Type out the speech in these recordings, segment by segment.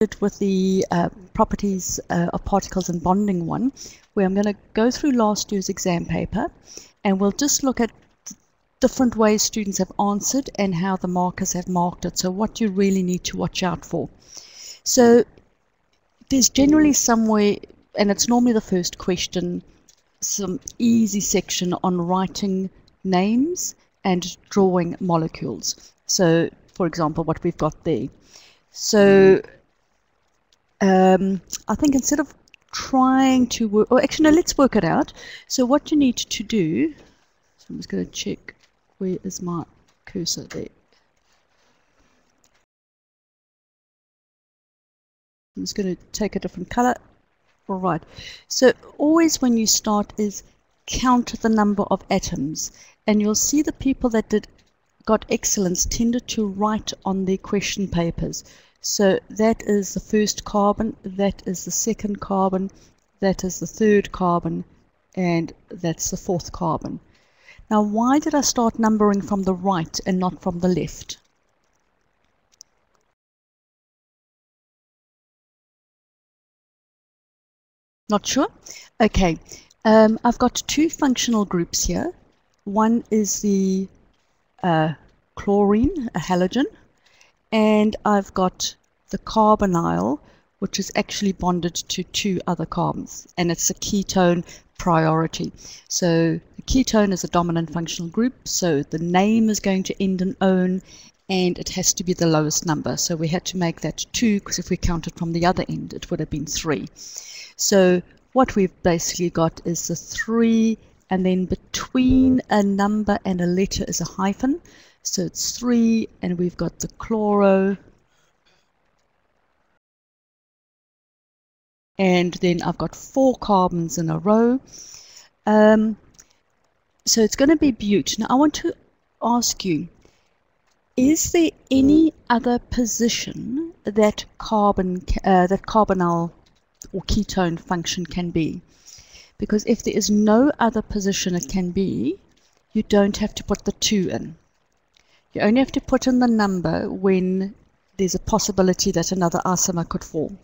did with the uh, properties uh, of particles and bonding one, where I'm going to go through last year's exam paper and we'll just look at different ways students have answered and how the markers have marked it. So what you really need to watch out for. So there's generally somewhere, and it's normally the first question, some easy section on writing names and drawing molecules. So for example, what we've got there. So um, I think instead of trying to work, or actually, no, let's work it out. So what you need to do, so I'm just going to check where is my cursor there. I'm just going to take a different color. All right. So always when you start is count the number of atoms. And you'll see the people that did got excellence tended to write on their question papers. So that is the first carbon, that is the second carbon, that is the third carbon, and that's the fourth carbon. Now, why did I start numbering from the right and not from the left? Not sure? Okay. Um, I've got two functional groups here. One is the uh, chlorine, a halogen, and I've got the carbonyl, which is actually bonded to two other carbons, and it's a ketone priority. So the ketone is a dominant functional group, so the name is going to end in "-one", and it has to be the lowest number. So we had to make that 2, because if we counted from the other end, it would have been 3. So what we've basically got is the 3, and then between a number and a letter is a hyphen. So it's 3, and we've got the chloro, and then I've got four carbons in a row. Um, so it's going to be bute. Now I want to ask you, is there any other position that carbon uh, that carbonyl or ketone function can be? Because if there is no other position it can be, you don't have to put the 2 in. You only have to put in the number when there's a possibility that another isomer could form.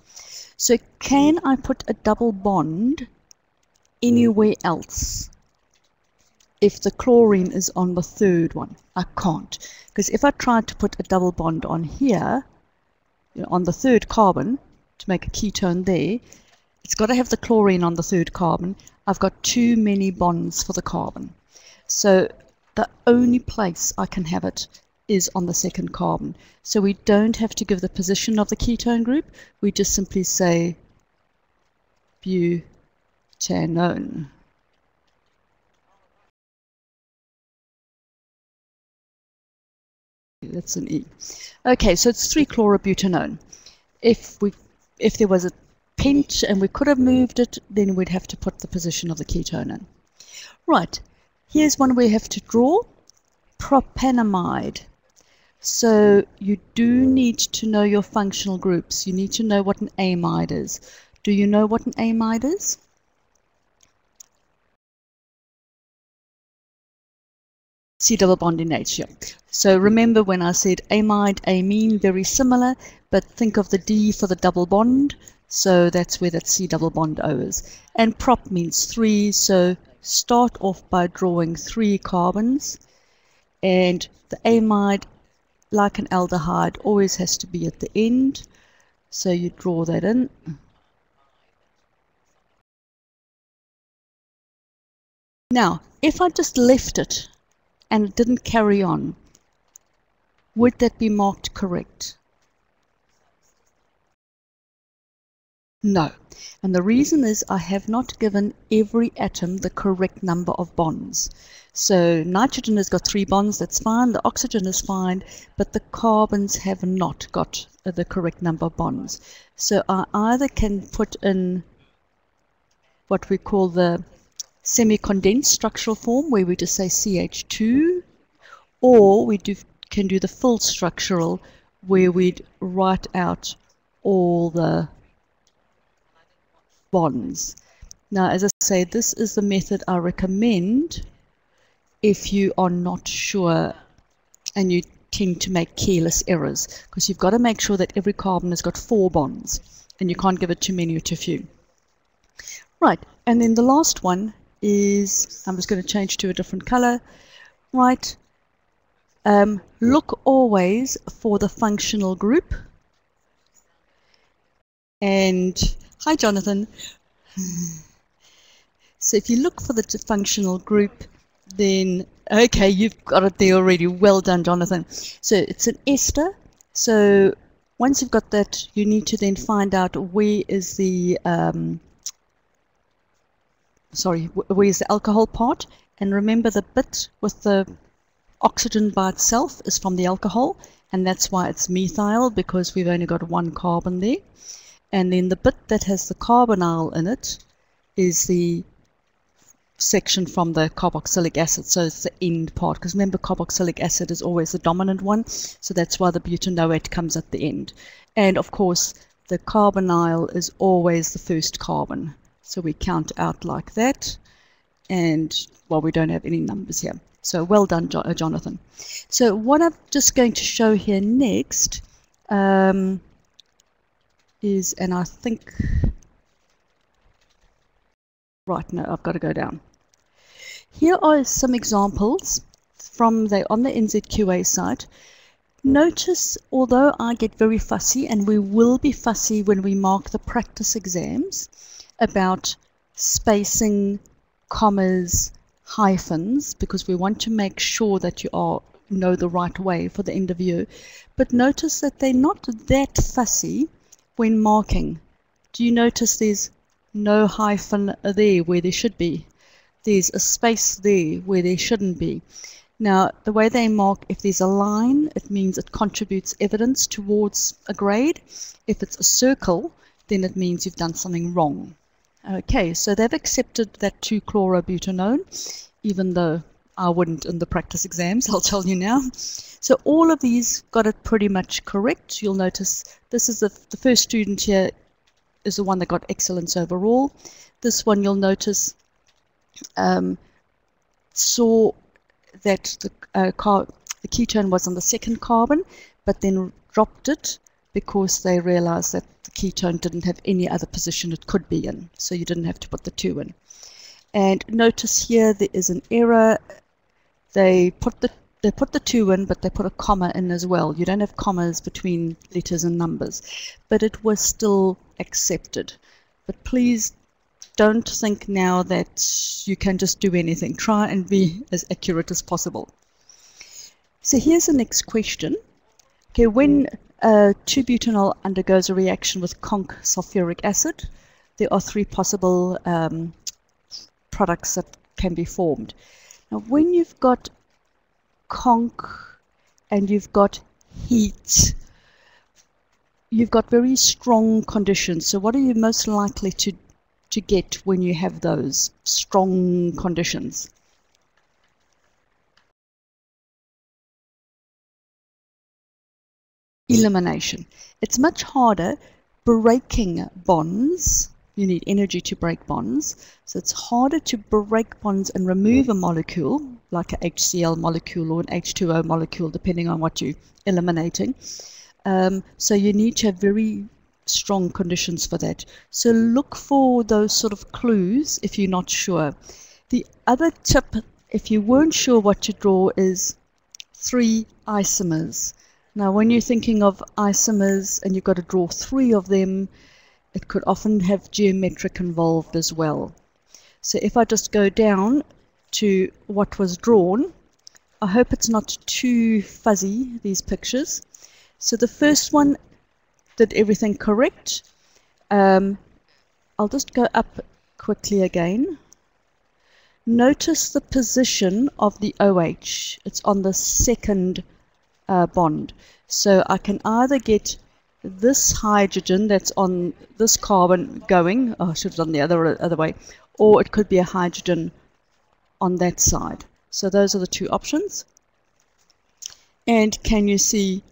So can I put a double bond anywhere else if the chlorine is on the third one? I can't. Because if I tried to put a double bond on here, you know, on the third carbon, to make a ketone there, it's got to have the chlorine on the third carbon. I've got too many bonds for the carbon. So the only place I can have it is on the second carbon. So we don't have to give the position of the ketone group. We just simply say butanone. That's an E. Okay, so it's 3-chlorobutanone. If we, if there was a pinch and we could have moved it, then we'd have to put the position of the ketone in. Right, here's one we have to draw. Propanamide. So you do need to know your functional groups. You need to know what an amide is. Do you know what an amide is? C double bond in yeah. So remember when I said amide, amine, very similar, but think of the D for the double bond. So that's where that C double bond O is. And prop means three, so start off by drawing three carbons. And the amide like an aldehyde, always has to be at the end. So you draw that in. Now, if I just left it and it didn't carry on, would that be marked correct? No. And the reason is I have not given every atom the correct number of bonds. So nitrogen has got three bonds, that's fine. The oxygen is fine, but the carbons have not got uh, the correct number of bonds. So I either can put in what we call the semi-condensed structural form, where we just say CH2, or we do, can do the full structural, where we'd write out all the bonds. Now, as I say, this is the method I recommend if you are not sure and you tend to make careless errors because you've got to make sure that every carbon has got four bonds and you can't give it too many or too few. Right, and then the last one is, I'm just going to change to a different color. Right, um, look always for the functional group. And, hi Jonathan. So if you look for the functional group, then, okay, you've got it there already. Well done, Jonathan. So it's an ester. So once you've got that, you need to then find out where is the, um, sorry, where is the alcohol part. And remember the bit with the oxygen by itself is from the alcohol. And that's why it's methyl, because we've only got one carbon there. And then the bit that has the carbonyl in it is the section from the carboxylic acid, so it's the end part. Because remember, carboxylic acid is always the dominant one, so that's why the butanoate comes at the end. And of course, the carbonyl is always the first carbon. So we count out like that, and well, we don't have any numbers here. So well done, uh, Jonathan. So what I'm just going to show here next um, is, and I think, right, no, I've got to go down. Here are some examples from the on the NZQA site. Notice, although I get very fussy, and we will be fussy when we mark the practice exams about spacing, commas, hyphens, because we want to make sure that you are know the right way for the interview. But notice that they're not that fussy when marking. Do you notice there's no hyphen there where there should be? there's a space there where there shouldn't be. Now, the way they mark, if there's a line, it means it contributes evidence towards a grade. If it's a circle, then it means you've done something wrong. Okay, so they've accepted that 2-chlorobutanone, even though I wouldn't in the practice exams, I'll tell you now. So all of these got it pretty much correct. You'll notice this is the, the first student here is the one that got excellence overall. This one you'll notice um, saw that the, uh, car, the ketone was on the second carbon, but then dropped it because they realized that the ketone didn't have any other position it could be in, so you didn't have to put the two in. And notice here there is an error. They put the they put the two in, but they put a comma in as well. You don't have commas between letters and numbers, but it was still accepted. But please don't think now that you can just do anything. Try and be as accurate as possible. So here's the next question. Okay, when uh, 2-butanol undergoes a reaction with conc sulfuric acid, there are three possible um, products that can be formed. Now, when you've got conc and you've got heat, you've got very strong conditions. So what are you most likely to to get when you have those strong conditions. Elimination. It's much harder breaking bonds. You need energy to break bonds. So it's harder to break bonds and remove a molecule, like an HCl molecule or an H2O molecule, depending on what you're eliminating. Um, so you need to have very strong conditions for that. So look for those sort of clues if you're not sure. The other tip, if you weren't sure what to draw, is three isomers. Now, when you're thinking of isomers and you've got to draw three of them, it could often have geometric involved as well. So if I just go down to what was drawn, I hope it's not too fuzzy, these pictures. So the first one did everything correct. Um, I'll just go up quickly again. Notice the position of the OH. It's on the second uh, bond. So I can either get this hydrogen that's on this carbon going, oh, I should have done the other, other way, or it could be a hydrogen on that side. So those are the two options. And can you see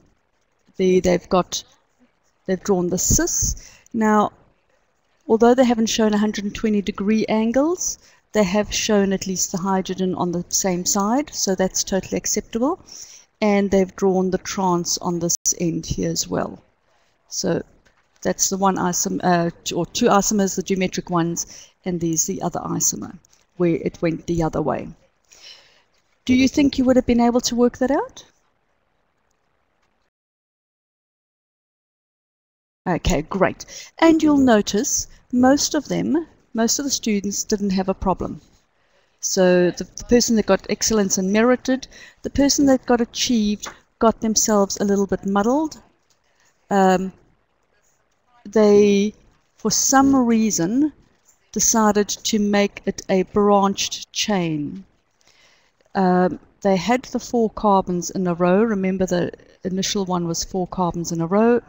the, they've got They've drawn the cis. Now, although they haven't shown 120 degree angles, they have shown at least the hydrogen on the same side, so that's totally acceptable. and they've drawn the trans on this end here as well. So that's the one isomer, uh, or two isomers, the geometric ones, and there's the other isomer, where it went the other way. Do you think you would have been able to work that out? Okay, great. And you'll notice most of them, most of the students didn't have a problem. So the, the person that got excellence and merited, the person that got achieved got themselves a little bit muddled. Um, they, for some reason, decided to make it a branched chain. Um, they had the four carbons in a row. Remember the initial one was four carbons in a row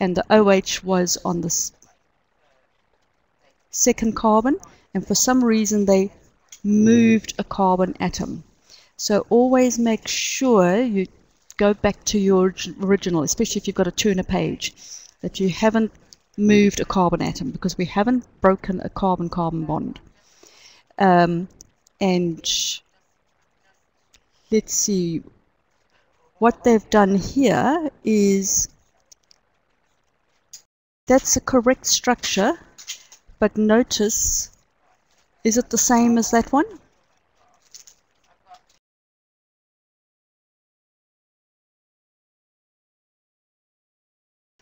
and the OH was on the second carbon and for some reason they moved a carbon atom. So always make sure you go back to your original, especially if you've got a turner page, that you haven't moved a carbon atom because we haven't broken a carbon-carbon bond. Um, and let's see, what they've done here is that's a correct structure, but notice, is it the same as that one?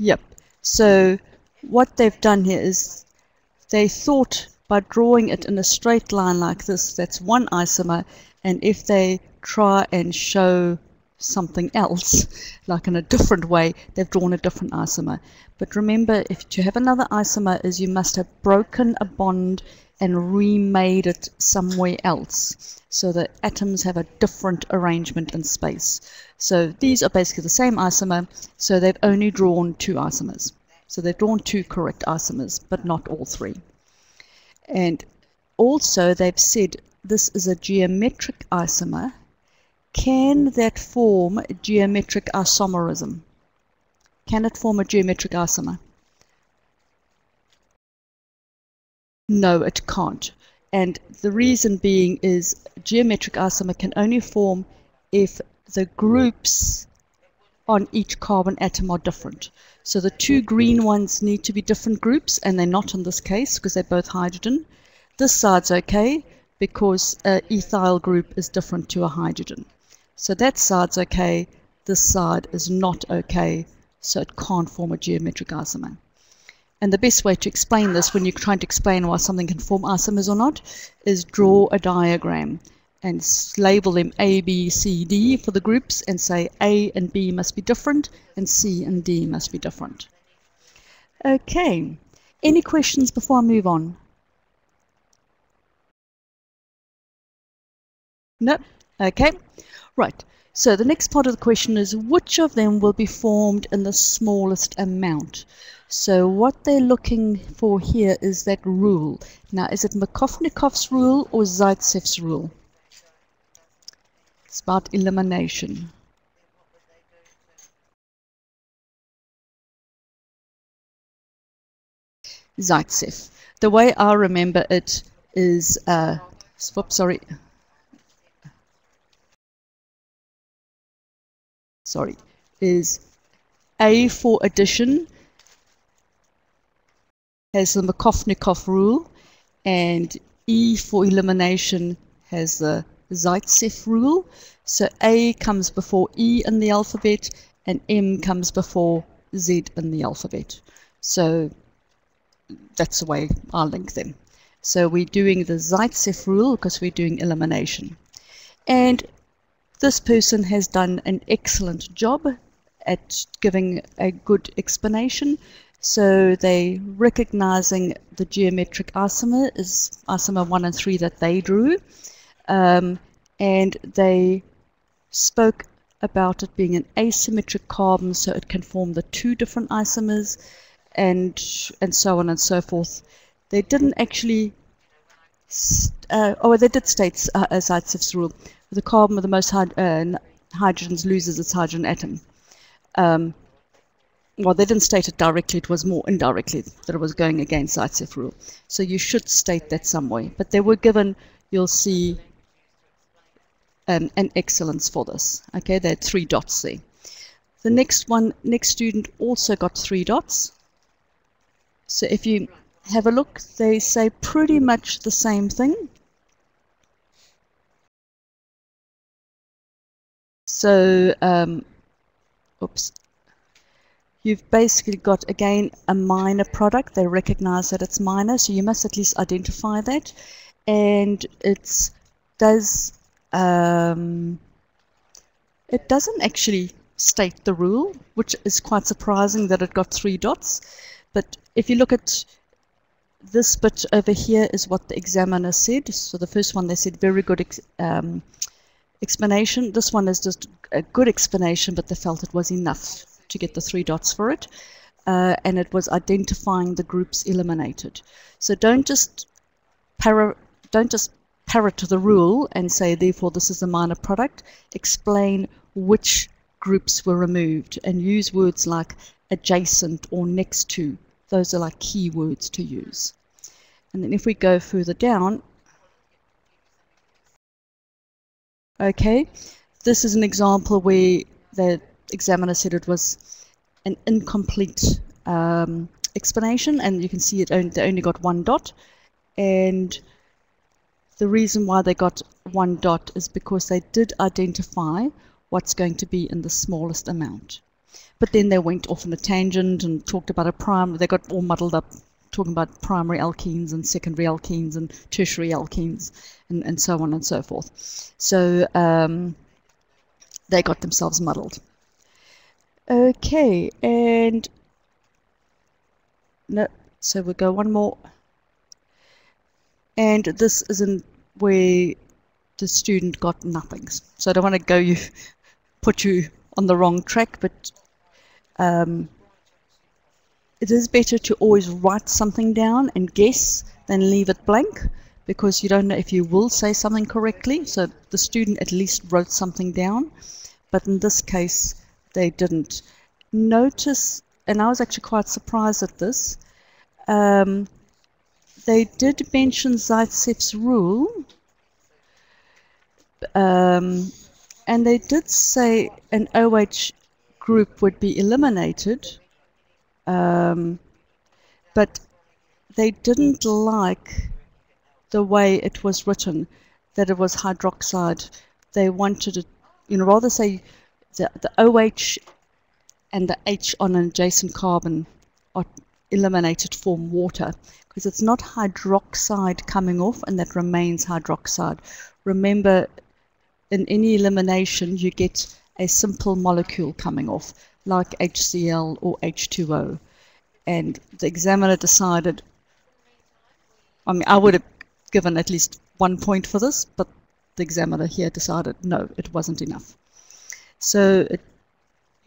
Yep. So what they've done here is they thought by drawing it in a straight line like this, that's one isomer, and if they try and show something else, like in a different way, they've drawn a different isomer. But remember, if to have another isomer is you must have broken a bond and remade it somewhere else. So the atoms have a different arrangement in space. So these are basically the same isomer, so they've only drawn two isomers. So they've drawn two correct isomers, but not all three. And also they've said this is a geometric isomer can that form geometric isomerism? Can it form a geometric isomer? No, it can't. And the reason being is geometric isomer can only form if the groups on each carbon atom are different. So the two green ones need to be different groups, and they're not in this case because they're both hydrogen. This side's okay because an ethyl group is different to a hydrogen. So that side's okay, this side is not okay, so it can't form a geometric isomer. And the best way to explain this when you're trying to explain why something can form isomers or not is draw a diagram and label them A, B, C, D for the groups and say A and B must be different and C and D must be different. Okay, any questions before I move on? No? Okay. Right, so the next part of the question is which of them will be formed in the smallest amount? So what they're looking for here is that rule. Now, is it Markovnikov's rule or Zaitsev's rule? About elimination. Zaitsev. The way I remember it is, uh, sorry, sorry, is A for addition has the Markovnikov rule and E for elimination has the Zaitsev rule. So A comes before E in the alphabet and M comes before Z in the alphabet. So that's the way I link them. So we're doing the Zaitsev rule because we're doing elimination. And this person has done an excellent job at giving a good explanation. So they recognizing the geometric isomer is isomer 1 and 3 that they drew. Um, and they spoke about it being an asymmetric carbon so it can form the two different isomers and and so on and so forth. They didn't actually, uh, oh, they did state uh, Zaitsev's rule the carbon with the most hyd uh, hydrogens loses its hydrogen atom. Um, well, they didn't state it directly, it was more indirectly that it was going against Zaitsev rule. So you should state that some way. But they were given, you'll see, um, and excellence for this. Okay, they had three dots there. The next one, next student also got three dots. So if you have a look, they say pretty much the same thing. So, um, oops, you've basically got again a minor product. They recognize that it's minor, so you must at least identify that. And it does um, it doesn't actually state the rule, which is quite surprising that it got three dots. But if you look at this bit over here is what the examiner said. So the first one they said very good ex um, explanation. This one is just a good explanation, but they felt it was enough to get the three dots for it. Uh, and it was identifying the groups eliminated. So don't just para, don't just parrot to the rule and say therefore this is a minor product. Explain which groups were removed and use words like adjacent or next to. Those are like key words to use. And then if we go further down, okay, this is an example where the examiner said it was an incomplete um, explanation and you can see it only, they only got one dot and the reason why they got one dot is because they did identify what's going to be in the smallest amount. But then they went off on a tangent and talked about a prime, they got all muddled up talking about primary alkenes and secondary alkenes and tertiary alkenes and, and so on and so forth. So um, they got themselves muddled. Okay, and no, so we'll go one more. And this isn't where the student got nothings. So I don't want to go you put you on the wrong track, but um, it is better to always write something down and guess than leave it blank because you don't know if you will say something correctly. So the student at least wrote something down, but in this case they didn't. Notice, and I was actually quite surprised at this, um, they did mention Zaitsev's rule, um, and they did say an OH group would be eliminated, um, but they didn't like the way it was written, that it was hydroxide. They wanted it, you know, rather say the, the OH and the H on an adjacent carbon are eliminated form water because it's not hydroxide coming off and that remains hydroxide. Remember, in any elimination, you get a simple molecule coming off, like HCl or H2O. And the examiner decided, I mean, I would have given at least one point for this, but the examiner here decided no, it wasn't enough. So it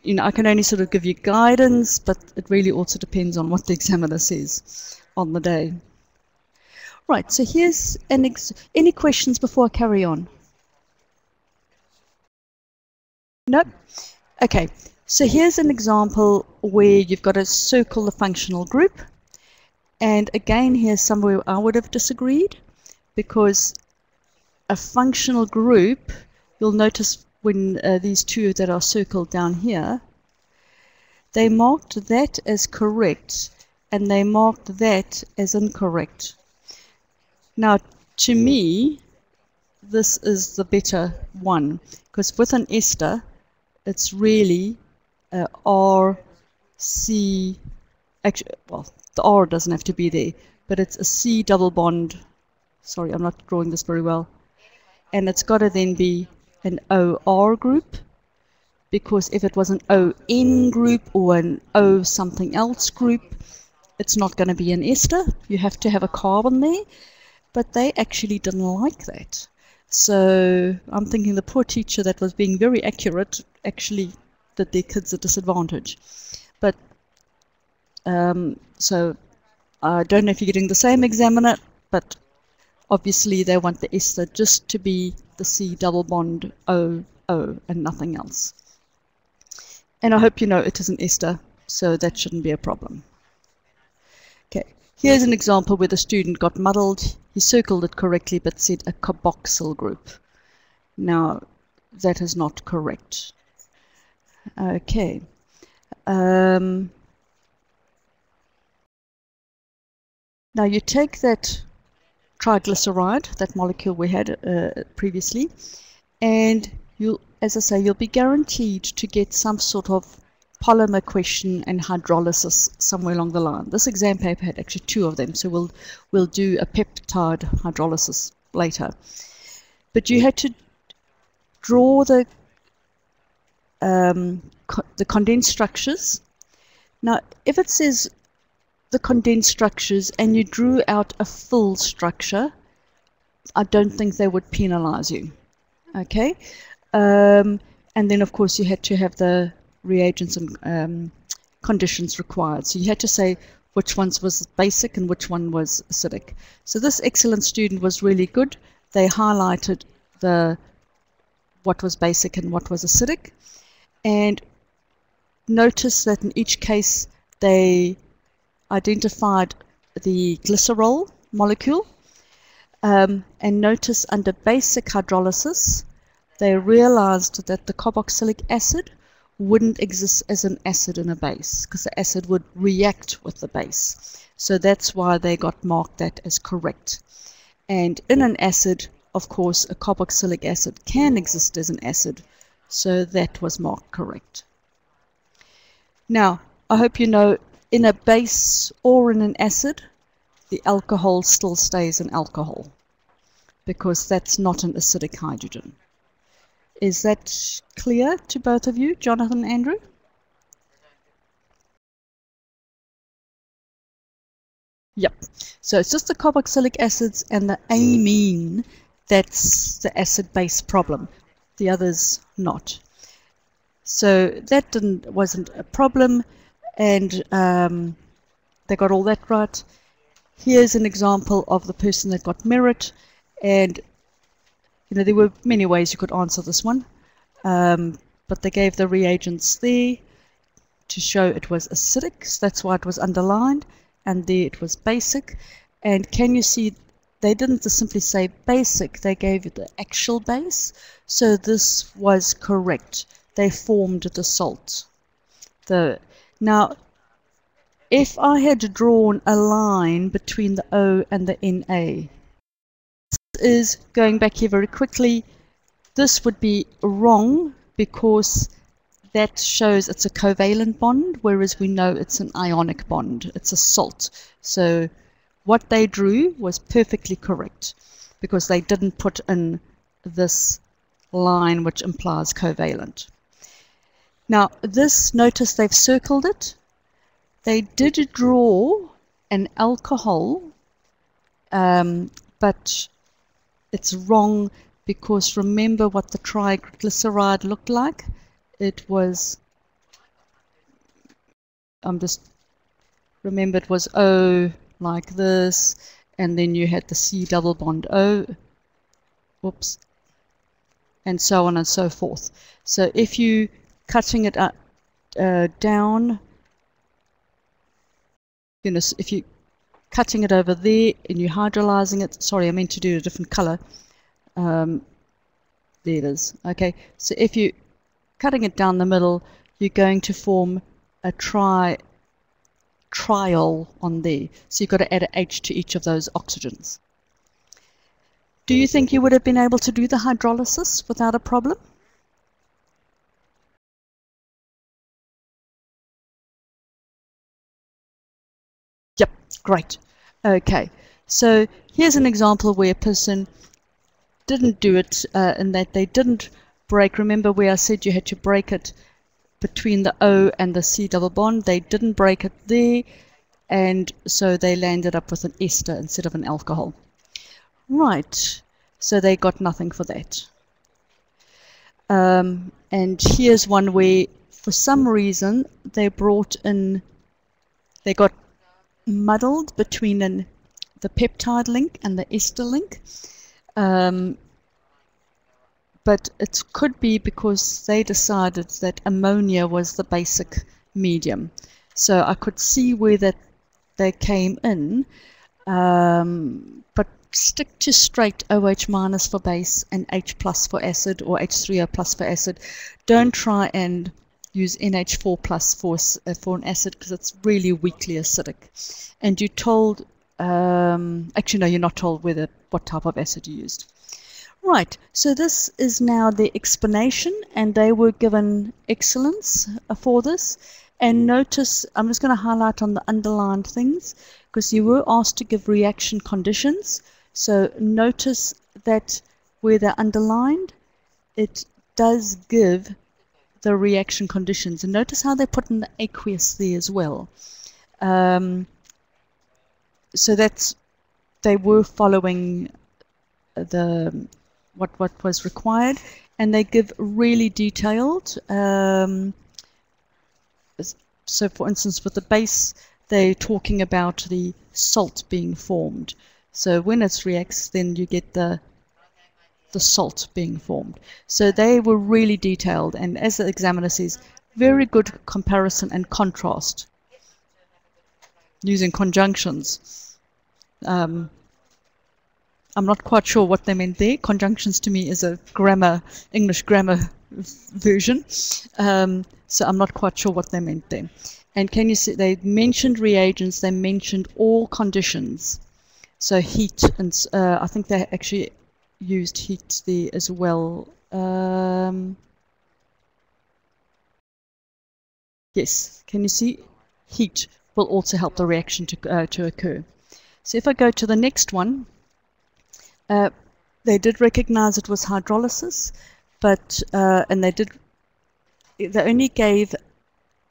you know, I can only sort of give you guidance, but it really also depends on what the examiner says on the day. Right, so here's an any questions before I carry on? Nope. Okay, so here's an example where you've got to circle the functional group. And again, here's somewhere I would have disagreed because a functional group, you'll notice when uh, these two that are circled down here, they marked that as correct and they marked that as incorrect. Now, to me, this is the better one because with an ester, it's really uh, R, C, actually, well, the R doesn't have to be there, but it's a C double bond. Sorry, I'm not drawing this very well. And it's got to then be an OR group because if it was an ON group or an O something else group, it's not going to be an ester. You have to have a carbon there. But they actually didn't like that. So I'm thinking the poor teacher that was being very accurate actually did their kids a disadvantage. But um, so I don't know if you're getting the same examiner, but obviously they want the ester just to be the C double bond O O and nothing else. And I hope you know it is an ester, so that shouldn't be a problem. Here's an example where the student got muddled. He circled it correctly but said a carboxyl group. Now, that is not correct. Okay. Um, now you take that triglyceride, that molecule we had uh, previously, and you'll, as I say, you'll be guaranteed to get some sort of polymer question and hydrolysis somewhere along the line. This exam paper had actually two of them, so we'll we'll do a peptide hydrolysis later. But you had to draw the um, co the condensed structures. Now, if it says the condensed structures and you drew out a full structure, I don't think they would penalize you. Okay? Um, and then, of course, you had to have the reagents and um, conditions required. So you had to say which ones was basic and which one was acidic. So this excellent student was really good. They highlighted the what was basic and what was acidic. And notice that in each case they identified the glycerol molecule. Um, and notice under basic hydrolysis, they realized that the carboxylic acid wouldn't exist as an acid in a base because the acid would react with the base. So that's why they got marked that as correct. And in an acid, of course, a carboxylic acid can exist as an acid. So that was marked correct. Now, I hope you know in a base or in an acid, the alcohol still stays an alcohol because that's not an acidic hydrogen. Is that clear to both of you, Jonathan and Andrew? Yep. So it's just the carboxylic acids and the amine that's the acid-base problem. The others not. So that didn't wasn't a problem, and um, they got all that right. Here's an example of the person that got merit, and you know, there were many ways you could answer this one, um, but they gave the reagents there to show it was acidic, so that's why it was underlined, and there it was basic. And can you see they didn't just simply say basic, they gave it the actual base, so this was correct. They formed the salt. The Now, if I had drawn a line between the O and the NA, is going back here very quickly. This would be wrong because that shows it's a covalent bond, whereas we know it's an ionic bond. It's a salt. So what they drew was perfectly correct because they didn't put in this line which implies covalent. Now this, notice they've circled it. They did draw an alcohol, um, but it's wrong because remember what the triglyceride looked like? It was, I'm just, remember it was O like this, and then you had the C double bond O, whoops, and so on and so forth. So if you cutting it up, uh, down, you know, if you cutting it over there and you're hydrolyzing it. Sorry, I meant to do a different color. Um, there it is. Okay, so if you're cutting it down the middle, you're going to form a tri triol on there. So you've got to add an H to each of those oxygens. Do you think you would have been able to do the hydrolysis without a problem? Great. Okay, so here's an example where a person didn't do it uh, in that they didn't break. Remember where I said you had to break it between the O and the C double bond? They didn't break it there, and so they landed up with an ester instead of an alcohol. Right, so they got nothing for that. Um, and here's one where, for some reason, they brought in, they got muddled between an, the peptide link and the ester link. Um, but it could be because they decided that ammonia was the basic medium. So I could see where that they came in, um, but stick to straight OH minus for base and H plus for acid or H3O plus for acid. Don't try and use NH4 plus for, uh, for an acid because it's really weakly acidic. And you're told, um, actually no, you're not told whether what type of acid you used. Right, so this is now the explanation and they were given excellence uh, for this. And notice, I'm just going to highlight on the underlined things because you were asked to give reaction conditions. So notice that where they're underlined, it does give the reaction conditions. And notice how they put in the aqueous there as well. Um, so that's, they were following the what, what was required and they give really detailed um, so for instance with the base they're talking about the salt being formed so when it reacts then you get the the salt being formed so they were really detailed and as the examiner says very good comparison and contrast using conjunctions um, I'm not quite sure what they meant there. Conjunctions to me is a grammar, English grammar version. Um, so I'm not quite sure what they meant there. And can you see, they mentioned reagents, they mentioned all conditions. So heat, and uh, I think they actually used heat as well. Um, yes, can you see? Heat will also help the reaction to, uh, to occur. So if I go to the next one, uh, they did recognize it was hydrolysis, but uh, and they did they only gave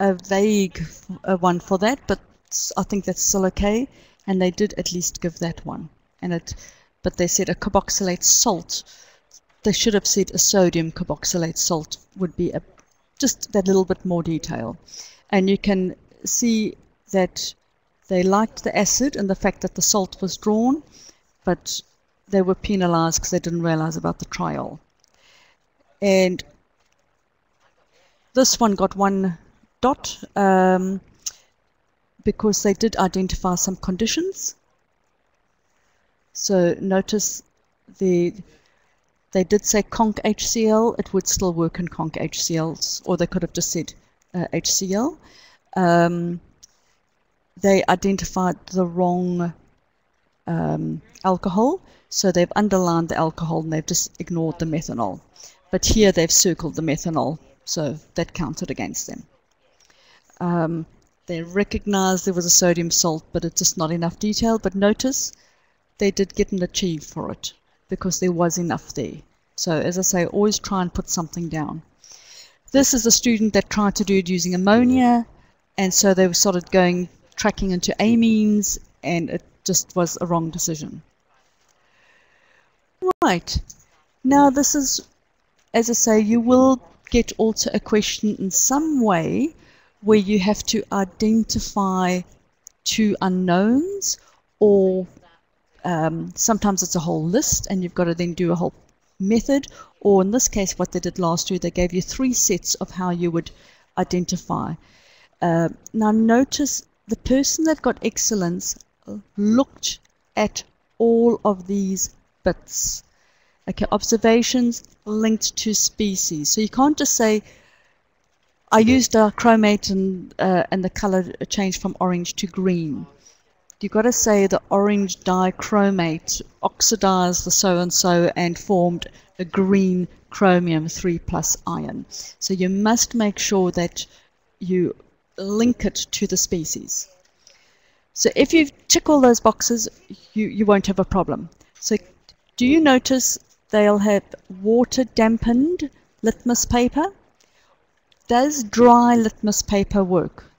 a vague uh, one for that, but I think that's still okay. And they did at least give that one. And it, but they said a carboxylate salt. They should have said a sodium carboxylate salt would be a just that little bit more detail. And you can see that they liked the acid and the fact that the salt was drawn, but they were penalized because they didn't realize about the triol. And this one got one dot um, because they did identify some conditions. So notice the they did say conc HCl, it would still work in conc HCls, or they could have just said uh, HCl. Um, they identified the wrong um, alcohol, so they've underlined the alcohol and they've just ignored the methanol. But here they've circled the methanol, so that counted against them. Um, they recognized there was a sodium salt, but it's just not enough detail. But notice they did get an achieve for it because there was enough there. So as I say, always try and put something down. This is a student that tried to do it using ammonia, and so they started going tracking into amines, and it just was a wrong decision. Right. Now this is, as I say, you will get also a question in some way where you have to identify two unknowns or um, sometimes it's a whole list and you've got to then do a whole method or in this case what they did last year they gave you three sets of how you would identify. Uh, now notice the person that got excellence looked at all of these bits. Okay, observations linked to species. So you can't just say, I used a chromate and, uh, and the color changed from orange to green. You've got to say the orange dichromate oxidized the so-and-so and formed a green chromium 3 plus ion. So you must make sure that you link it to the species. So if you tick all those boxes, you, you won't have a problem. So do you notice they'll have water dampened litmus paper? Does dry litmus paper work?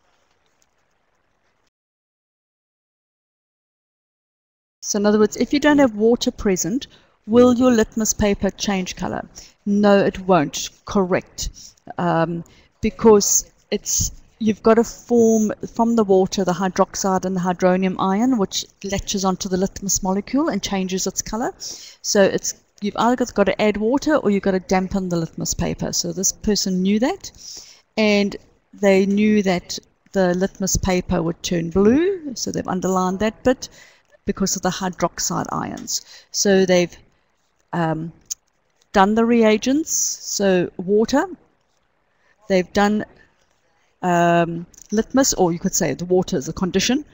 So in other words, if you don't have water present, will your litmus paper change color? No, it won't. Correct. Um, because it's you've got to form from the water the hydroxide and the hydronium ion, which latches onto the litmus molecule and changes its color. So it's you've either got to add water or you've got to dampen the litmus paper. So this person knew that, and they knew that the litmus paper would turn blue, so they've underlined that bit. Because of the hydroxide ions. So they've um, done the reagents, so water, they've done um, litmus, or you could say the water is a condition,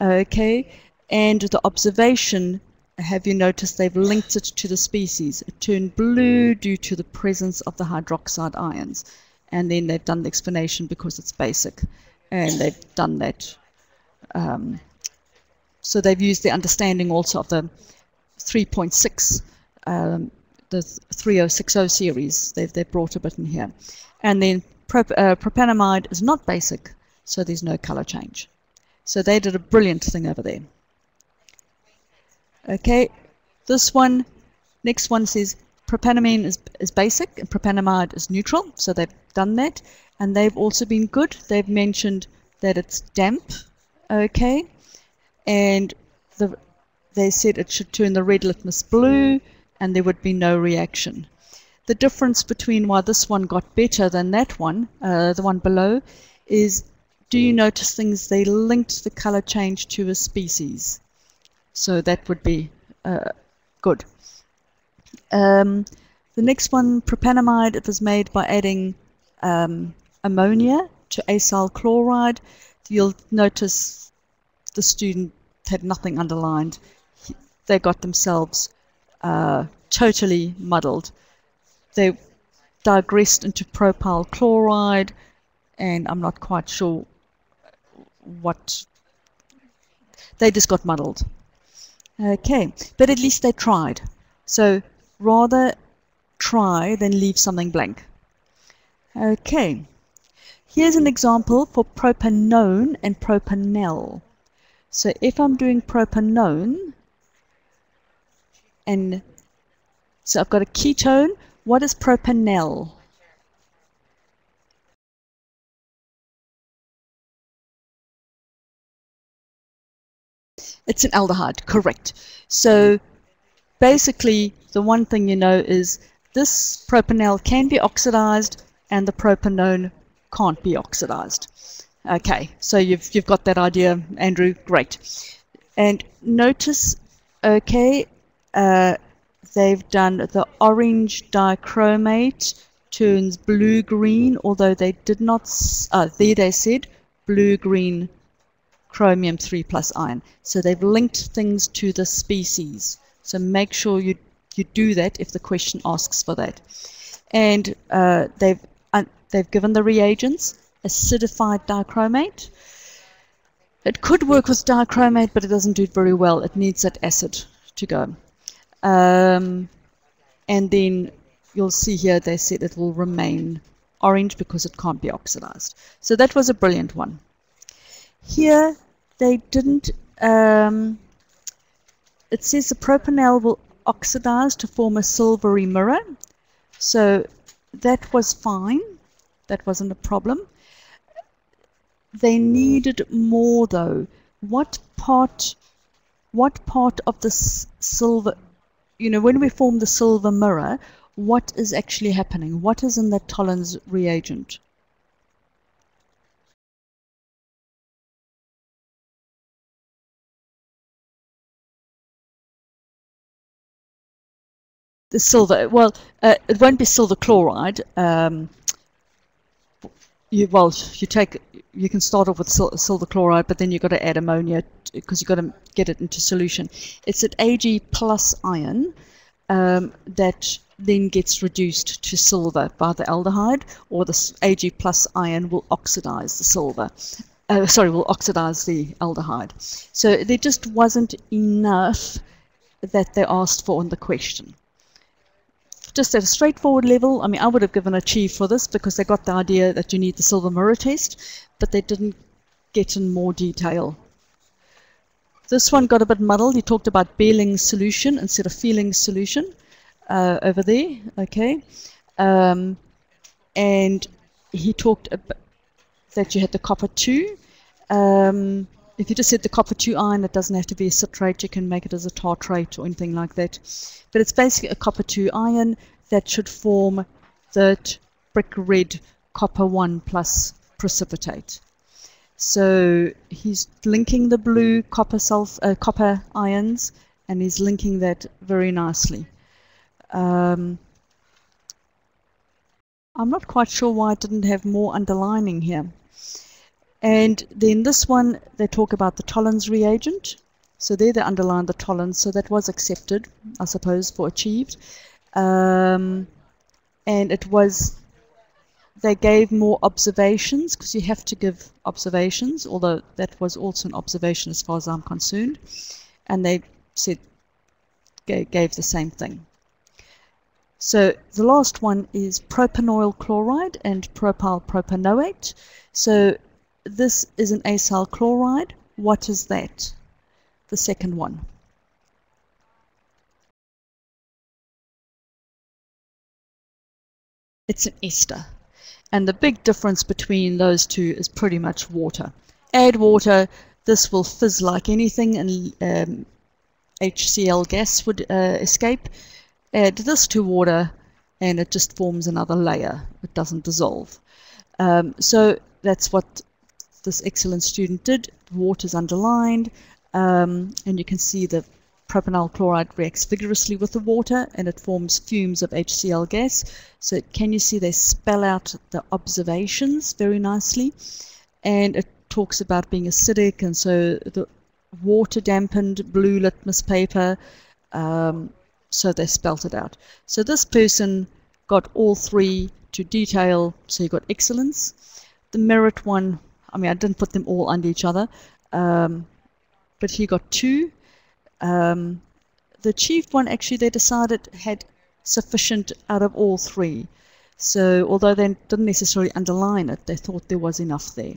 okay, and the observation, have you noticed they've linked it to the species. It turned blue due to the presence of the hydroxide ions. And then they've done the explanation because it's basic. And they've done that. Um, so they've used the understanding also of the 3.6, um, the 3060 series. They've, they've brought a bit in here. And then prop, uh, propanamide is not basic, so there's no color change. So they did a brilliant thing over there. Okay, this one, next one says propanamine is, is basic and propanamide is neutral. So they've done that. And they've also been good. They've mentioned that it's damp. Okay. And the, they said it should turn the red litmus blue and there would be no reaction. The difference between why this one got better than that one, uh, the one below, is do you notice things? They linked the color change to a species. So that would be uh, good. Um, the next one, propanamide, it was made by adding um, ammonia to acyl chloride. You'll notice the student had nothing underlined. They got themselves uh, totally muddled. They digressed into propyl chloride, and I'm not quite sure what. They just got muddled. Okay, but at least they tried. So rather try than leave something blank. Okay, here's an example for propanone and propanal. So if I'm doing propanone, and so I've got a ketone, what is propanal? It's an aldehyde, correct. So basically, the one thing you know is this propanal can be oxidized and the propanone can't be oxidized. Okay, so you've, you've got that idea, Andrew, great. And notice, okay, uh, they've done the orange dichromate turns blue-green, although they did not, uh, there they said blue-green chromium 3 plus ion. So they've linked things to the species. So make sure you, you do that if the question asks for that. And uh, they've, uh, they've given the reagents, acidified dichromate. It could work with dichromate, but it doesn't do it very well. It needs that acid to go. Um, and then you'll see here they said it will remain orange because it can't be oxidized. So that was a brilliant one. Here they didn't, um, it says the propanal will oxidize to form a silvery mirror. So that was fine. That wasn't a problem. They needed more though. What part, what part of the silver, you know, when we form the silver mirror, what is actually happening? What is in that Tollens reagent? the silver. Well, uh, it won't be silver chloride. Um, you, well, you take you can start off with sil silver chloride, but then you've got to add ammonia because you've got to get it into solution. It's an Ag plus ion um, that then gets reduced to silver by the aldehyde, or the Ag plus ion will oxidize the silver. Uh, sorry, will oxidize the aldehyde. So there just wasn't enough that they asked for in the question just at a straightforward level, I mean, I would have given a for this because they got the idea that you need the silver mirror test, but they didn't get in more detail. This one got a bit muddled. He talked about Behrling's solution instead of Fehling's solution uh, over there, okay? Um, and he talked about that you had the copper 2. Um, if you just said the copper 2 ion, it doesn't have to be a citrate. You can make it as a tartrate or anything like that. But it's basically a copper 2 ion that should form that brick red copper 1 plus precipitate. So he's linking the blue copper sulf uh, copper ions, and he's linking that very nicely. Um, I'm not quite sure why I didn't have more underlining here. And then this one, they talk about the Tollens reagent. So there they underline the Tollens, so that was accepted, I suppose, for achieved. Um, and it was, they gave more observations, because you have to give observations, although that was also an observation as far as I'm concerned. And they said, gave the same thing. So the last one is propanoyl chloride and propyl propanoate. So this is an acyl chloride. What is that? The second one. It's an ester. And the big difference between those two is pretty much water. Add water, this will fizz like anything and um, HCl gas would uh, escape add this to water and it just forms another layer. It doesn't dissolve. Um, so that's what this excellent student did. Water is underlined um, and you can see the propanoyl chloride reacts vigorously with the water and it forms fumes of HCl gas. So can you see they spell out the observations very nicely and it talks about being acidic and so the water dampened blue litmus paper um, so they spelt it out. So this person got all three to detail, so he got excellence. The merit one, I mean, I didn't put them all under each other, um, but he got two. Um, the chief one, actually, they decided had sufficient out of all three. So although they didn't necessarily underline it, they thought there was enough there.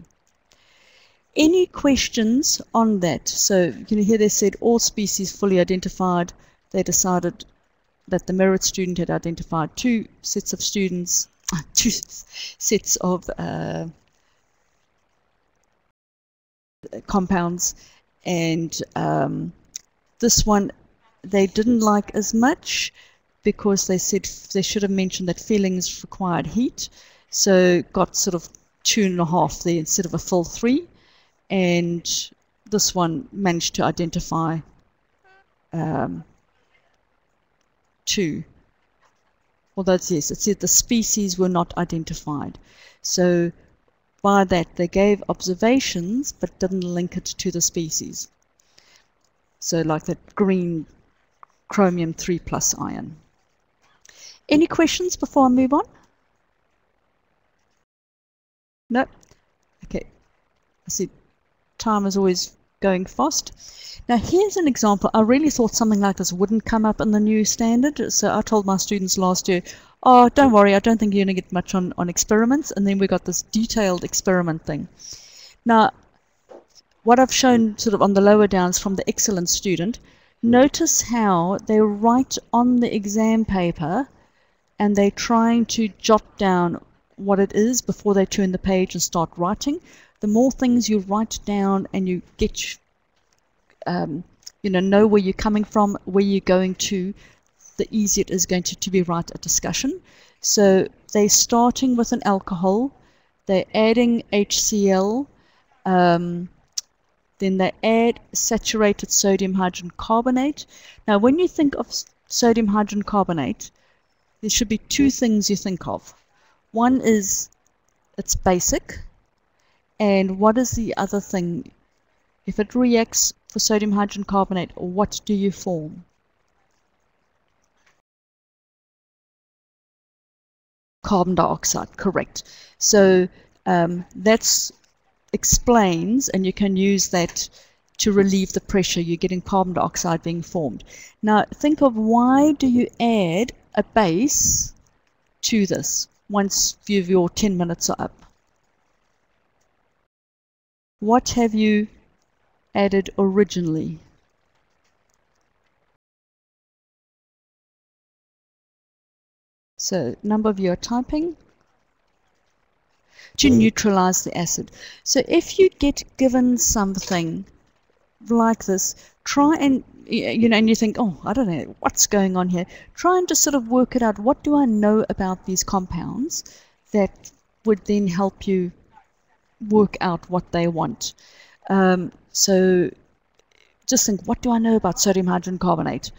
Any questions on that? So you know here they said all species fully identified, they decided that the merit student had identified two sets of students, two sets of uh, compounds, and um, this one they didn't like as much because they said they should have mentioned that Fehling's required heat, so got sort of two and a half there instead of a full three, and this one managed to identify um, two. Although it's, yes, it said the species were not identified. So by that they gave observations but didn't link it to the species. So like that green chromium 3 plus ion. Any questions before I move on? No? Okay. I see time is always going fast. Now here's an example. I really thought something like this wouldn't come up in the new standard. So I told my students last year, oh, don't worry, I don't think you're going to get much on, on experiments. And then we got this detailed experiment thing. Now, what I've shown sort of on the lower downs from the excellent student, notice how they write on the exam paper and they're trying to jot down what it is before they turn the page and start writing the more things you write down and you get, um, you know, know where you're coming from, where you're going to, the easier it is going to, to be right a discussion. So they're starting with an alcohol, they're adding HCl, um, then they add saturated sodium hydrogen carbonate. Now, when you think of sodium hydrogen carbonate, there should be two things you think of. One is it's basic, and what is the other thing? If it reacts for sodium hydrogen carbonate, what do you form? Carbon dioxide, correct. So um, that explains, and you can use that to relieve the pressure. You're getting carbon dioxide being formed. Now think of why do you add a base to this once your 10 minutes are up? What have you added originally? So number of you are typing to neutralize the acid. So if you get given something like this, try and you know, and you think, oh, I don't know what's going on here. Try and just sort of work it out. What do I know about these compounds that would then help you work out what they want. Um, so just think, what do I know about sodium hydrogen carbonate?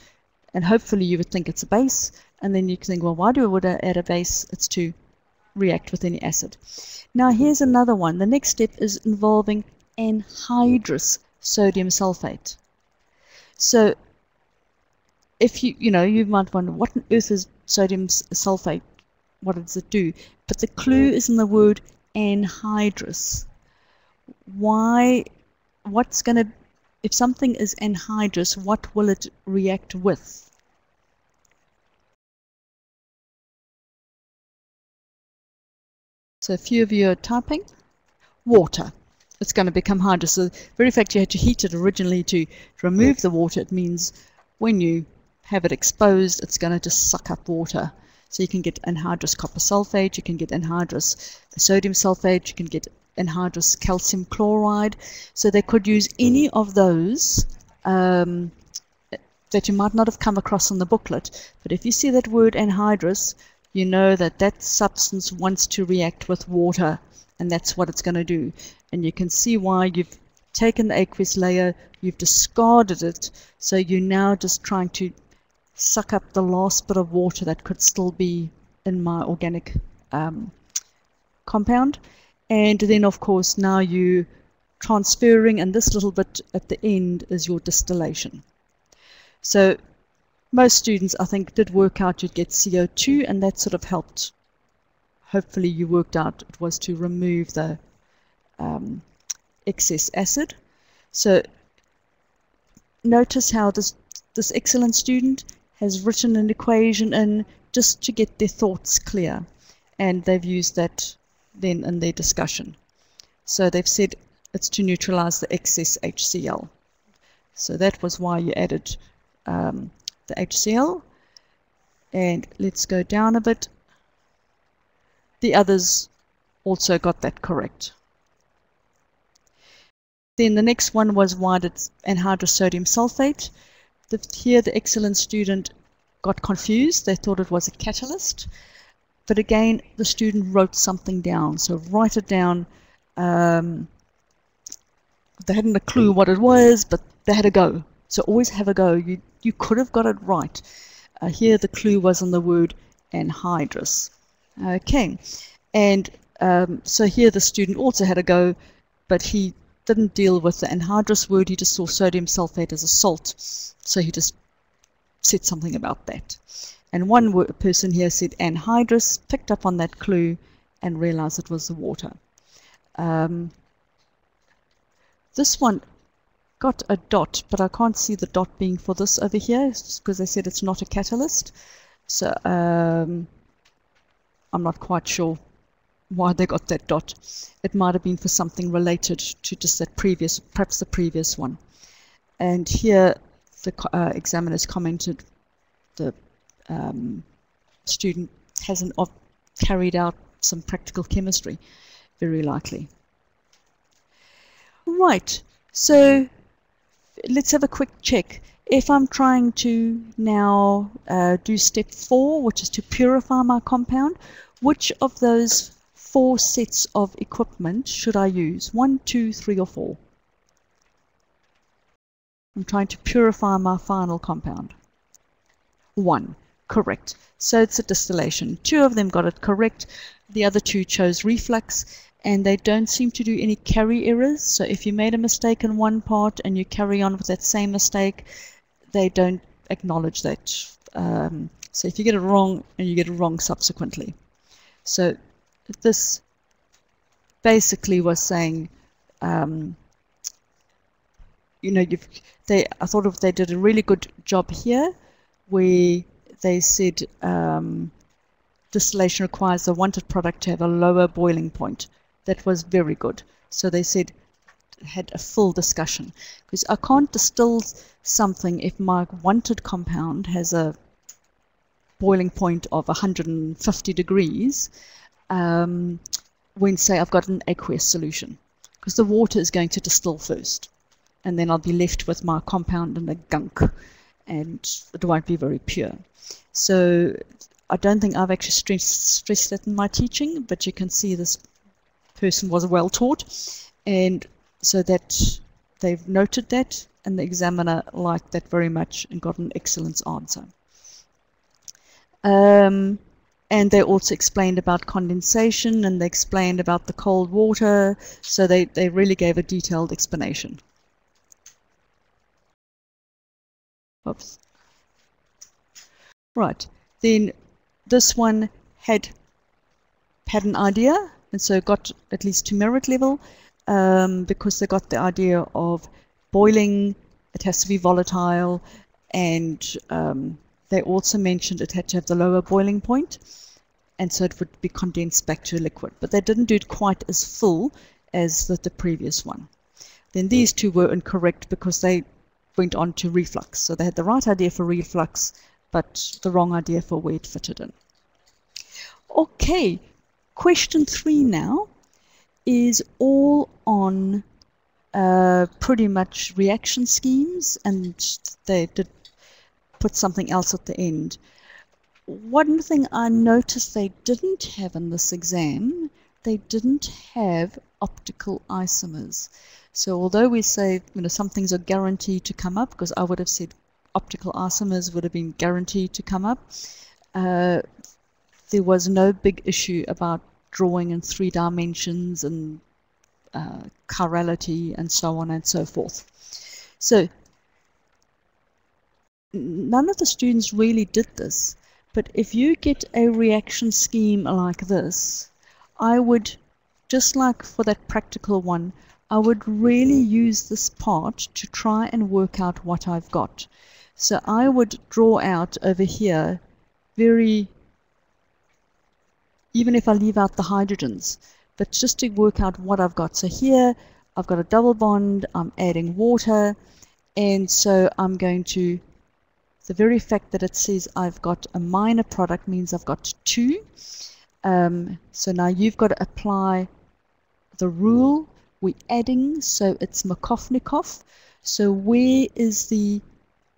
And hopefully you would think it's a base, and then you can think, well, why do I add a base? It's to react with any acid. Now here's another one. The next step is involving anhydrous sodium sulfate. So if you, you know, you might wonder, what on earth is sodium sulfate? What does it do? But the clue is in the word anhydrous. Why, what's going to, if something is anhydrous, what will it react with? So a few of you are typing. Water. It's going to become hydrous. So the very fact you had to heat it originally to remove the water, it means when you have it exposed, it's going to just suck up water. So you can get anhydrous copper sulfate, you can get anhydrous sodium sulfate, you can get anhydrous calcium chloride. So they could use any of those um, that you might not have come across in the booklet. But if you see that word anhydrous, you know that that substance wants to react with water and that's what it's going to do. And you can see why you've taken the aqueous layer, you've discarded it, so you're now just trying to suck up the last bit of water that could still be in my organic um, compound. And then, of course, now you transferring, and this little bit at the end is your distillation. So most students, I think, did work out you'd get CO2, and that sort of helped. Hopefully, you worked out it was to remove the um, excess acid. So notice how this this excellent student has written an equation in just to get their thoughts clear. And they've used that then in their discussion. So they've said it's to neutralize the excess HCl. So that was why you added um, the HCl. And let's go down a bit. The others also got that correct. Then the next one was why did anhydrous sodium sulfate. The, here the excellent student got confused. They thought it was a catalyst. But again, the student wrote something down. So write it down. Um, they hadn't a clue what it was, but they had a go. So always have a go. You, you could have got it right. Uh, here the clue was on the word anhydrous. Okay. And um, so here the student also had a go, but he didn't deal with the anhydrous word. He just saw sodium sulfate as a salt. So he just said something about that. And one person here said anhydrous, picked up on that clue and realized it was the water. Um, this one got a dot, but I can't see the dot being for this over here because they said it's not a catalyst. So um, I'm not quite sure why they got that dot. It might have been for something related to just that previous, perhaps the previous one. And here the uh, examiners commented the um, student hasn't carried out some practical chemistry, very likely. Right, so let's have a quick check. If I'm trying to now uh, do step four, which is to purify my compound, which of those four sets of equipment should I use? One, two, three, or four? I'm trying to purify my final compound. One, correct. So it's a distillation. Two of them got it correct. The other two chose reflux and they don't seem to do any carry errors. So if you made a mistake in one part and you carry on with that same mistake, they don't acknowledge that. Um, so if you get it wrong and you get it wrong subsequently. So this basically was saying, um, you know, they, I thought if they did a really good job here, where they said um, distillation requires the wanted product to have a lower boiling point. That was very good. So they said had a full discussion because I can't distill something if my wanted compound has a boiling point of 150 degrees um, when say I've got an aqueous solution because the water is going to distill first and then I'll be left with my compound and the gunk and it won't be very pure. So I don't think I've actually stressed, stressed that in my teaching, but you can see this person was well taught, and so that they've noted that, and the examiner liked that very much and got an excellent answer. Um, and they also explained about condensation and they explained about the cold water, so they, they really gave a detailed explanation. Oops. Right, then this one had had an idea and so got at least to merit level um, because they got the idea of boiling, it has to be volatile, and um, they also mentioned it had to have the lower boiling point, and so it would be condensed back to a liquid. But they didn't do it quite as full as the, the previous one. Then these two were incorrect because they went on to reflux. So they had the right idea for reflux, but the wrong idea for where it fitted in. Okay, question three now is all on uh, pretty much reaction schemes, and they did put something else at the end. One thing I noticed they didn't have in this exam, they didn't have optical isomers. So although we say you know some things are guaranteed to come up, because I would have said optical isomers would have been guaranteed to come up, uh, there was no big issue about drawing in three dimensions and uh, chirality and so on and so forth. So none of the students really did this, but if you get a reaction scheme like this, I would, just like for that practical one, I would really use this part to try and work out what I've got. So I would draw out over here very, even if I leave out the hydrogens, but just to work out what I've got. So here I've got a double bond, I'm adding water, and so I'm going to the very fact that it says I've got a minor product means I've got two. Um, so now you've got to apply the rule. We're adding, so it's Markovnikov. So where is the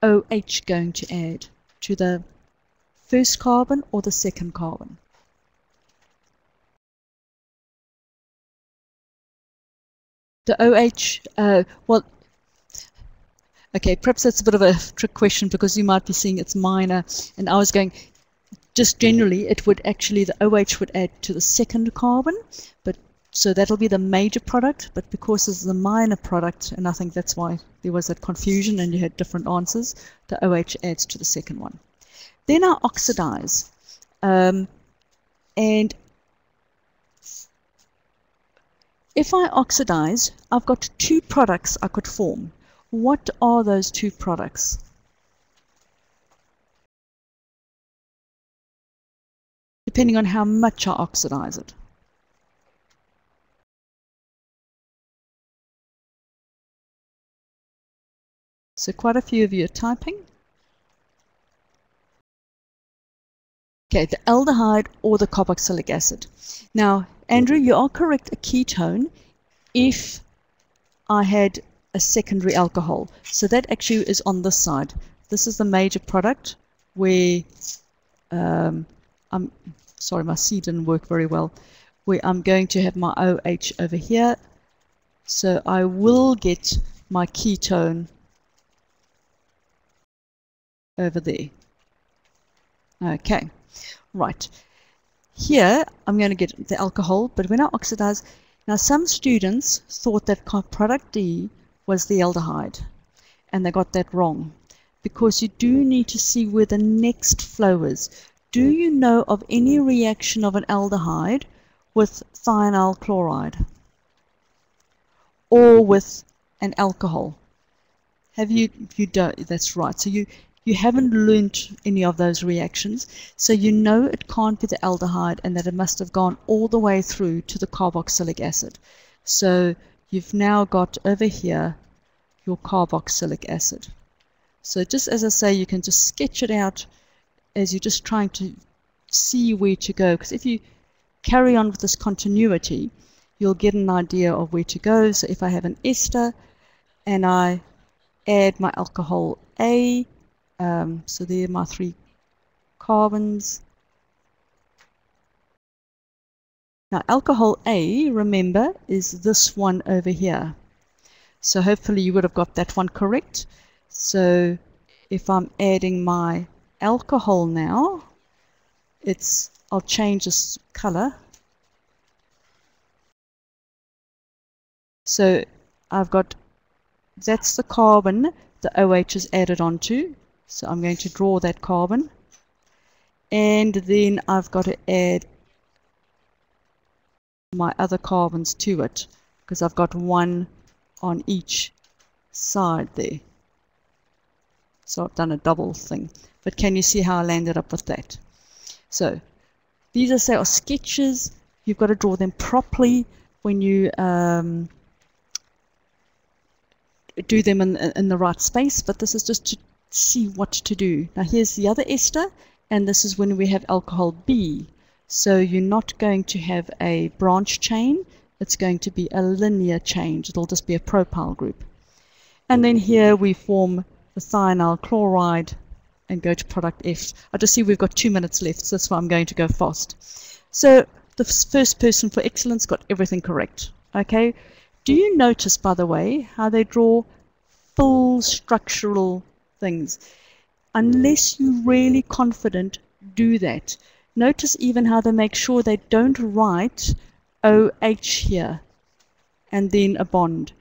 OH going to add? To the first carbon or the second carbon? The OH, uh, well, Okay, perhaps that's a bit of a trick question because you might be seeing it's minor, and I was going, just generally, it would actually, the OH would add to the second carbon, but so that'll be the major product, but because it's the minor product, and I think that's why there was that confusion and you had different answers, the OH adds to the second one. Then I oxidize. Um, and if I oxidize, I've got two products I could form. What are those two products? Depending on how much I oxidize it. So quite a few of you are typing. Okay, the aldehyde or the carboxylic acid. Now, Andrew, you are correct, a ketone, if I had a secondary alcohol. So that actually is on this side. This is the major product where um, I'm sorry, my C didn't work very well. Where I'm going to have my OH over here. So I will get my ketone over there. Okay, right. Here I'm going to get the alcohol, but when I oxidize, now some students thought that product D was the aldehyde. And they got that wrong. Because you do need to see where the next flow is. Do you know of any reaction of an aldehyde with thionyl chloride? Or with an alcohol? Have you, if you don't, that's right. So you, you haven't learnt any of those reactions, so you know it can't be the aldehyde and that it must have gone all the way through to the carboxylic acid. So you've now got over here your carboxylic acid. So just as I say, you can just sketch it out as you're just trying to see where to go. Because if you carry on with this continuity, you'll get an idea of where to go. So if I have an ester and I add my alcohol A, um, so there are my three carbons, Now alcohol A, remember, is this one over here. So hopefully you would have got that one correct. So if I'm adding my alcohol now, it's I'll change this color. So I've got that's the carbon the OH is added onto. So I'm going to draw that carbon. And then I've got to add my other carbons to it because I've got one on each side there. So I've done a double thing. But can you see how I landed up with that? So these are, say, are sketches. You've got to draw them properly when you um, do them in, in the right space. But this is just to see what to do. Now here's the other ester, and this is when we have alcohol B. So you're not going to have a branch chain, it's going to be a linear change. It'll just be a propyl group. And then here we form the thionyl chloride and go to product F. I just see we've got two minutes left, so that's why I'm going to go fast. So the first person for excellence got everything correct. Okay. Do you notice, by the way, how they draw full structural things? Unless you're really confident, do that. Notice even how they make sure they don't write OH here and then a bond.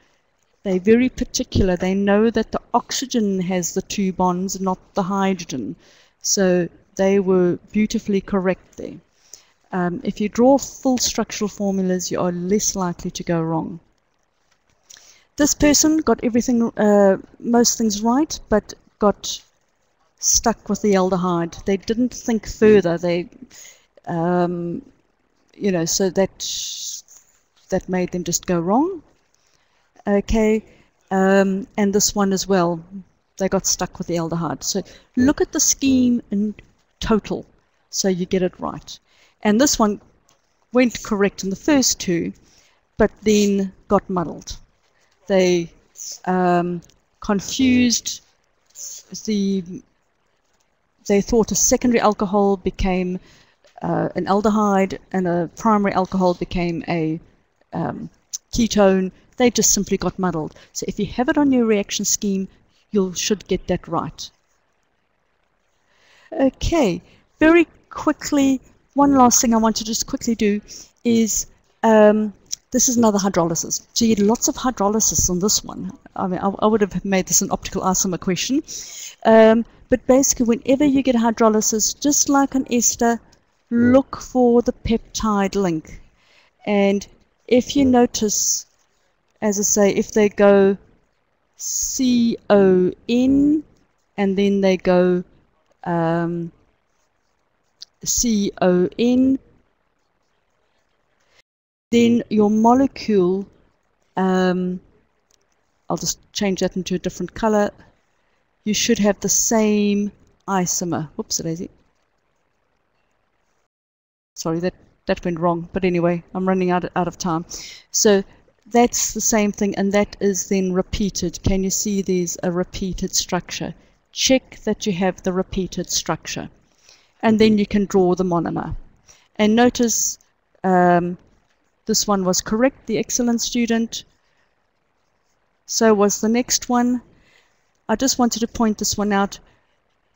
They're very particular. They know that the oxygen has the two bonds, not the hydrogen. So they were beautifully correct there. Um, if you draw full structural formulas, you are less likely to go wrong. This person got everything, uh, most things right, but got stuck with the aldehyde. They didn't think further. They, um, you know, so that that made them just go wrong. Okay, um, and this one as well. They got stuck with the aldehyde. So look at the scheme in total, so you get it right. And this one went correct in the first two, but then got muddled. They um, confused the they thought a secondary alcohol became uh, an aldehyde and a primary alcohol became a um, ketone. They just simply got muddled. So if you have it on your reaction scheme, you should get that right. Okay, very quickly, one last thing I want to just quickly do is um, this is another hydrolysis. So you get lots of hydrolysis on this one. I mean, I, I would have made this an optical isomer question. Um, but basically, whenever you get hydrolysis, just like an ester, look for the peptide link. And if you notice, as I say, if they go C-O-N and then they go um, C-O-N, then your molecule, um, I'll just change that into a different color, you should have the same isomer. Whoops, daisy. Sorry, that, that went wrong. But anyway, I'm running out, out of time. So that's the same thing, and that is then repeated. Can you see there's a repeated structure? Check that you have the repeated structure. And then you can draw the monomer. And notice um, this one was correct, the excellent student. So was the next one. I just wanted to point this one out.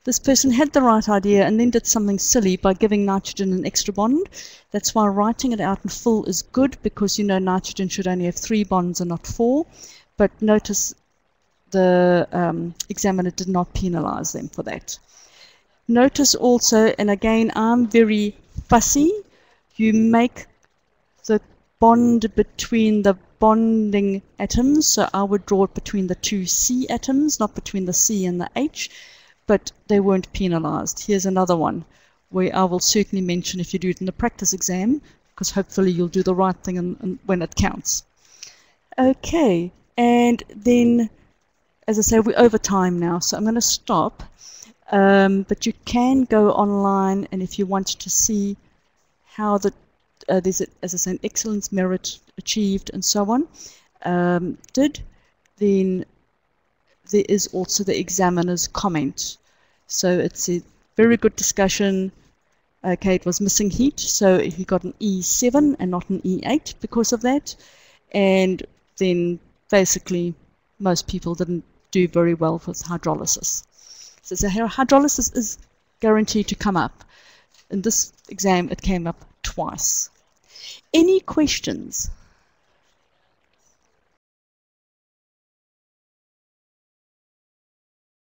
This person had the right idea and then did something silly by giving nitrogen an extra bond. That's why writing it out in full is good because you know nitrogen should only have three bonds and not four. But notice the um, examiner did not penalize them for that. Notice also, and again, I'm very fussy, you make bond between the bonding atoms. So I would draw it between the two C atoms, not between the C and the H, but they weren't penalized. Here's another one where I will certainly mention if you do it in the practice exam, because hopefully you'll do the right thing in, in, when it counts. Okay, and then, as I say, we're over time now, so I'm going to stop. Um, but you can go online, and if you want to see how the uh, there's, as I said, excellence, merit achieved, and so on, um, did, then there is also the examiner's comment. So it's a very good discussion. Okay, it was missing heat, so he got an E7 and not an E8 because of that. And then basically, most people didn't do very well with hydrolysis. So, so hydrolysis is guaranteed to come up. In this exam, it came up twice. Any questions?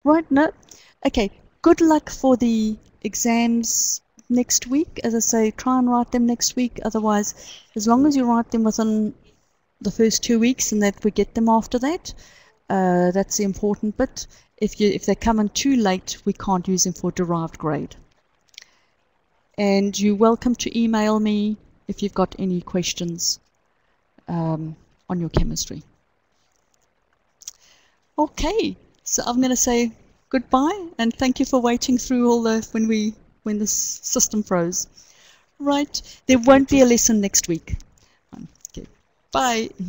Right, no? Okay, good luck for the exams next week. As I say, try and write them next week. Otherwise, as long as you write them within the first two weeks and that we get them after that, uh, that's the important bit. If you if they come in too late, we can't use them for derived grade. And you're welcome to email me if you've got any questions um, on your chemistry. Okay, so I'm going to say goodbye and thank you for waiting through all the when we when the system froze. Right, there won't be a lesson next week. Okay, bye.